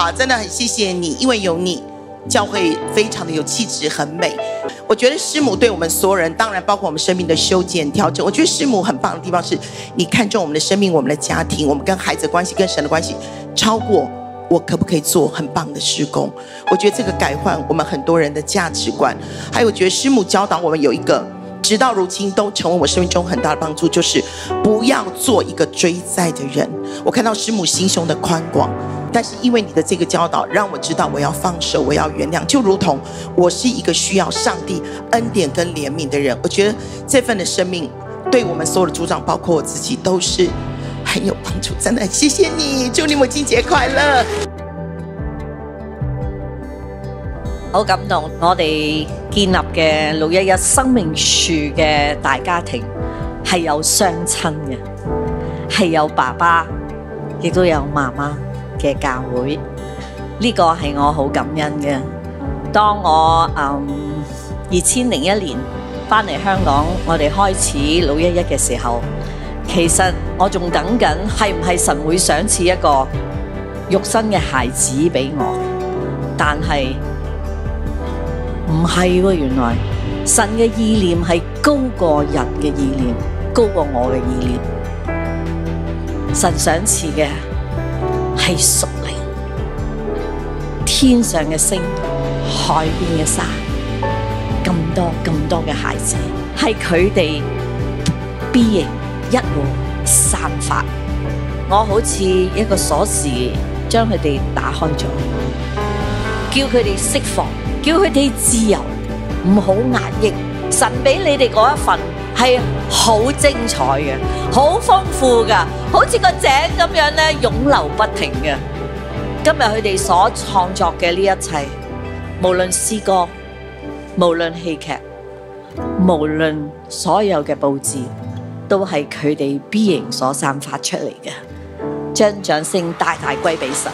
好，真的很谢谢你，因为有你，教会非常的有气质，很美。我觉得师母对我们所有人，当然包括我们生命的修剪调整，我觉得师母很棒的地方是，你看重我们的生命、我们的家庭、我们跟孩子关系、跟神的关系，超过我可不可以做很棒的施工？我觉得这个改换我们很多人的价值观，还有觉得师母教导我们有一个。直到如今都成为我生命中很大的帮助，就是不要做一个追债的人。我看到师母心胸的宽广，但是因为你的这个教导，让我知道我要放手，我要原谅。就如同我是一个需要上帝恩典跟怜悯的人，我觉得这份的生命对我们所有的组长，包括我自己，都是很有帮助。真的，谢谢你，祝你母亲节快乐。好感动，我哋建立嘅六一一生命树嘅大家庭系有相亲嘅，系有爸爸，亦都有妈妈嘅教会。呢个系我好感恩嘅。当我嗯二千零一年翻嚟香港，我哋开始六一一嘅时候，其实我仲等紧系唔系神会赏赐一个肉身嘅孩子俾我，但系。唔系喎，原来神嘅意念系高过人嘅意念，高过我嘅意念。神想赐嘅系属灵，天上嘅星，海边嘅沙，咁多咁多嘅孩子，系佢哋必然一路散发。我好似一个锁匙，将佢哋打开咗，叫佢哋释放。叫佢哋自由，唔好压抑。神俾你哋嗰一份系好精彩嘅，好丰富噶，好似个井咁样咧，涌流不停嘅。今日佢哋所创作嘅呢一切，无论诗歌，无论戏剧，无论所有嘅布置，都系佢哋必然所散发出嚟嘅。将掌声大大归俾神。